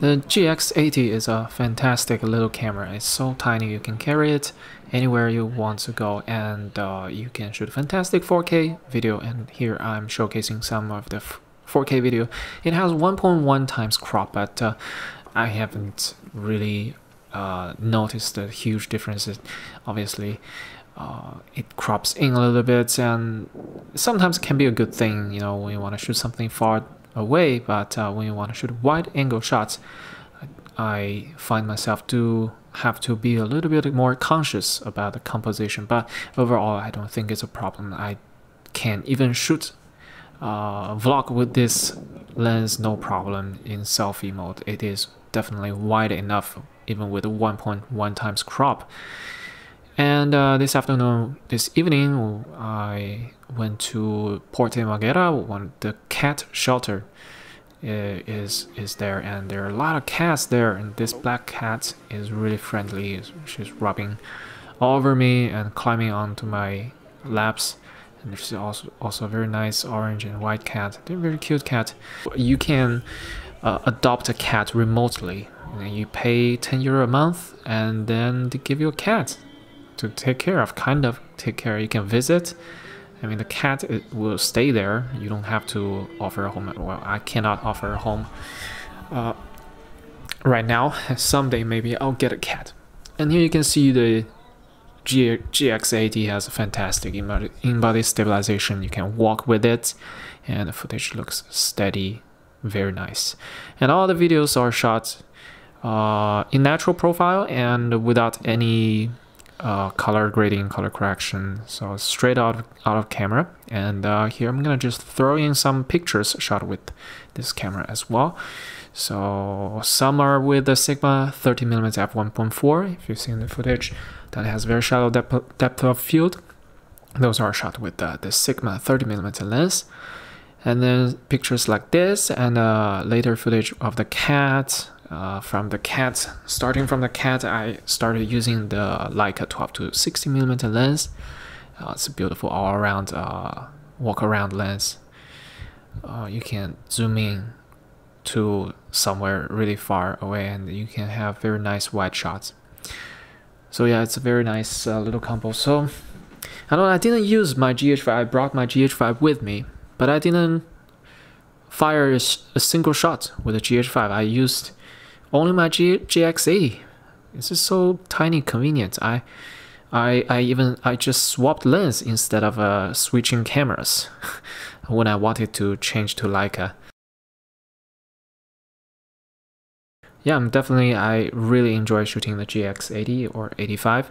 The GX80 is a fantastic little camera. It's so tiny you can carry it anywhere you want to go and uh, you can shoot fantastic 4K video and here I'm showcasing some of the 4K video. It has 1.1 times crop but uh, I haven't really uh, noticed the huge differences. Obviously uh, it crops in a little bit and sometimes can be a good thing you know when you want to shoot something far away, but uh, when you want to shoot wide angle shots, I find myself to have to be a little bit more conscious about the composition. But overall, I don't think it's a problem. I can even shoot uh, vlog with this lens no problem in selfie mode. It is definitely wide enough, even with 1.1 times crop. And uh, this afternoon, this evening, I went to Porto Marghera, one the cat shelter is is there, and there are a lot of cats there. And this black cat is really friendly. She's rubbing all over me and climbing onto my laps. And there's also also a very nice orange and white cat. They're very cute cat. You can uh, adopt a cat remotely. You pay 10 euro a month, and then they give you a cat to take care of, kind of take care. You can visit. I mean, the cat will stay there. You don't have to offer a home. Well, I cannot offer a home uh, right now. Someday maybe I'll get a cat. And here you can see the G GX80 has a fantastic in-body stabilization. You can walk with it, and the footage looks steady, very nice. And all the videos are shot uh, in natural profile and without any uh, color grading, color correction, so straight out of, out of camera. And uh, here I'm gonna just throw in some pictures shot with this camera as well. So some are with the Sigma 30mm f1.4. If you've seen the footage, that has very shallow depth, depth of field. Those are shot with the, the Sigma 30mm lens. And then pictures like this, and uh, later footage of the cat, uh, from the cat starting from the cat I started using the Leica 12 to 60 millimeter lens. Uh, it's a beautiful all-around uh, walk-around lens. Uh, you can zoom in to somewhere really far away and you can have very nice wide shots. So yeah it's a very nice uh, little combo. So I know I didn't use my GH5 I brought my GH5 with me but I didn't fire a, a single shot with a GH5 I used only my G GX80. It's just so tiny convenient. I I, I even I just swapped lens instead of uh, switching cameras when I wanted to change to Leica. Yeah, I'm definitely I really enjoy shooting the GX80 or 85.